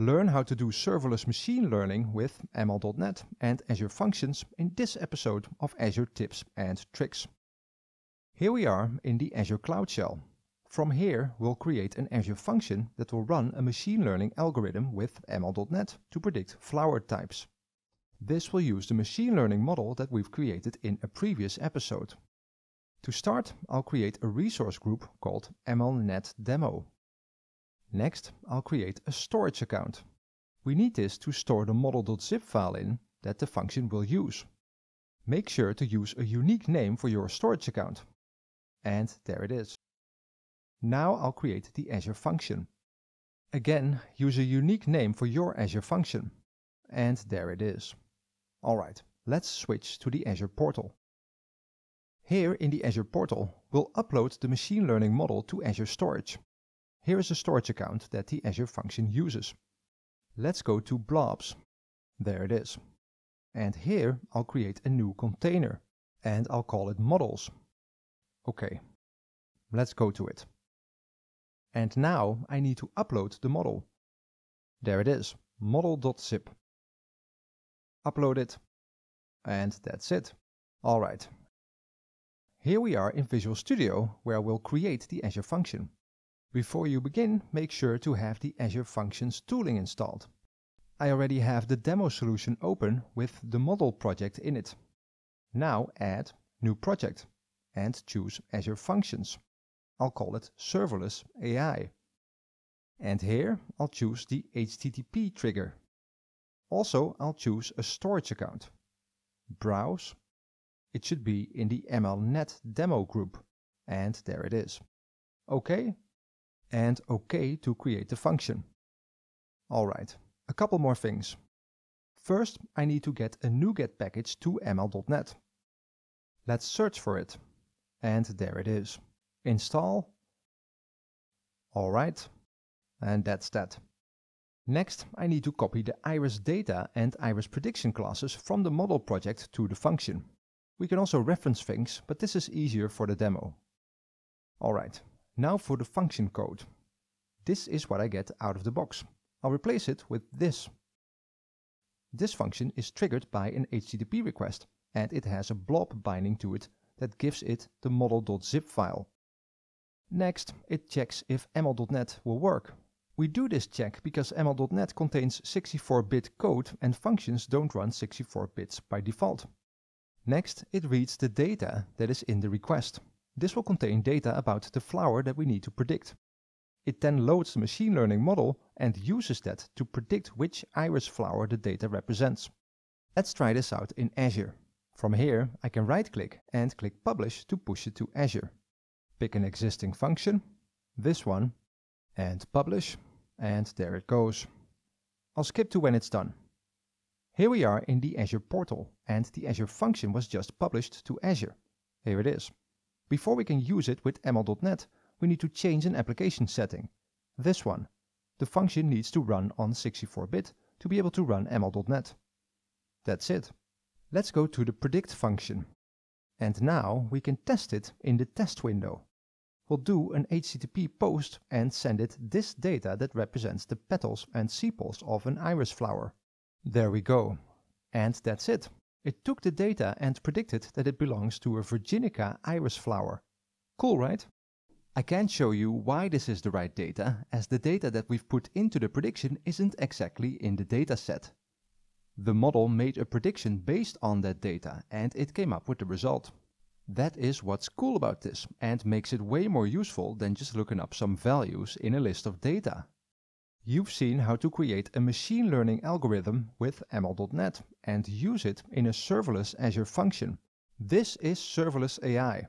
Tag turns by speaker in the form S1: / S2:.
S1: Learn how to do serverless machine learning with ML.NET and Azure Functions in this episode of Azure Tips and Tricks. Here we are in the Azure Cloud Shell. From here, we'll create an Azure function that will run a machine learning algorithm with ML.NET to predict flower types. This will use the machine learning model that we've created in a previous episode. To start, I'll create a resource group called MLNet Demo. Next, I'll create a storage account. We need this to store the model.zip file in that the function will use. Make sure to use a unique name for your storage account. And there it is. Now I'll create the Azure function. Again, use a unique name for your Azure function. And there it is. Alright, let's switch to the Azure portal. Here in the Azure portal, we'll upload the machine learning model to Azure Storage. Here is a storage account that the Azure function uses. Let's go to blobs. There it is. And here I'll create a new container and I'll call it models. Okay, let's go to it. And now I need to upload the model. There it is, model.zip. Upload it. And that's it. Alright. Here we are in Visual Studio where we'll create the Azure function. Before you begin, make sure to have the Azure Functions tooling installed. I already have the demo solution open with the model project in it. Now add New Project and choose Azure Functions. I'll call it Serverless AI. And here I'll choose the HTTP trigger. Also I'll choose a storage account. Browse. It should be in the MLNet demo group. And there it is. OK, and OK to create the function. Alright, a couple more things. First, I need to get a NuGet package to ml.net. Let's search for it. And there it is. Install. Alright, and that's that. Next, I need to copy the iris data and iris prediction classes from the model project to the function. We can also reference things, but this is easier for the demo. Alright, now for the function code. This is what I get out of the box. I'll replace it with this. This function is triggered by an HTTP request and it has a blob binding to it that gives it the model.zip file. Next, it checks if ML.NET will work. We do this check because ML.NET contains 64-bit code and functions don't run 64 bits by default. Next, it reads the data that is in the request. This will contain data about the flower that we need to predict. It then loads the machine learning model and uses that to predict which iris flower the data represents. Let's try this out in Azure. From here, I can right-click and click Publish to push it to Azure. Pick an existing function, this one, and Publish, and there it goes. I'll skip to when it's done. Here we are in the Azure portal, and the Azure function was just published to Azure. Here it is. Before we can use it with ML.NET, we need to change an application setting. This one. The function needs to run on 64-bit to be able to run ML.NET. That's it. Let's go to the predict function. And now we can test it in the test window. We'll do an HTTP post and send it this data that represents the petals and sepals of an iris flower. There we go. And that's it. It took the data and predicted that it belongs to a Virginica iris flower. Cool, right? I can't show you why this is the right data, as the data that we've put into the prediction isn't exactly in the dataset. The model made a prediction based on that data, and it came up with the result. That is what's cool about this, and makes it way more useful than just looking up some values in a list of data. You've seen how to create a machine learning algorithm with ML.NET and use it in a serverless Azure function. This is serverless AI.